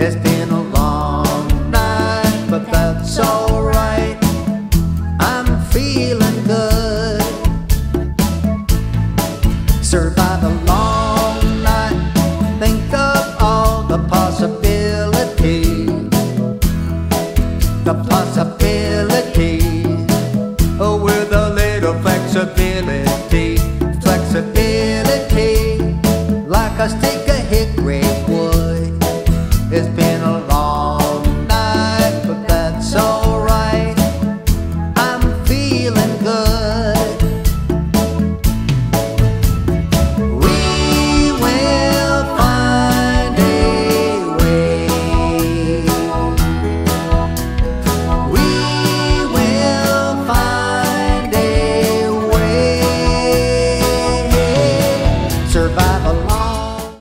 It's been a long night, but that's alright. I'm feeling good. Survive a long night, think of all the possibilities. The possibilities. Oh, with a little flexibility, flexibility, like a stick.